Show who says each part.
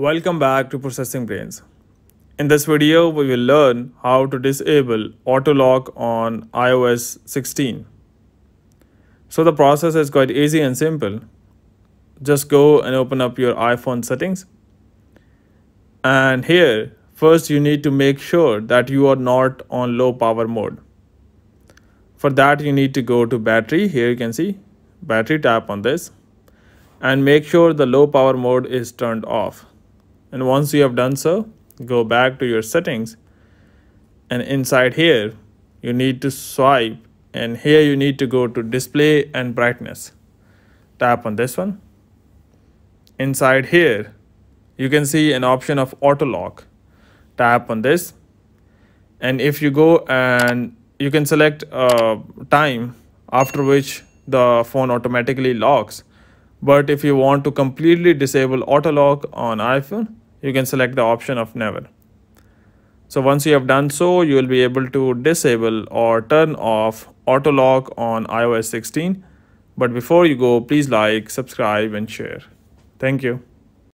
Speaker 1: Welcome back to Processing Brains. In this video, we will learn how to disable auto lock on iOS 16. So the process is quite easy and simple. Just go and open up your iPhone settings. And here, first you need to make sure that you are not on low power mode. For that, you need to go to battery. Here you can see battery tap on this and make sure the low power mode is turned off and once you have done so go back to your settings. And inside here you need to swipe. And here you need to go to display and brightness. Tap on this one. Inside here you can see an option of auto lock. Tap on this. And if you go and you can select a time after which the phone automatically locks. But if you want to completely disable auto lock on iPhone you can select the option of never. So once you have done so, you will be able to disable or turn off auto lock on iOS 16. But before you go, please like, subscribe and share. Thank you.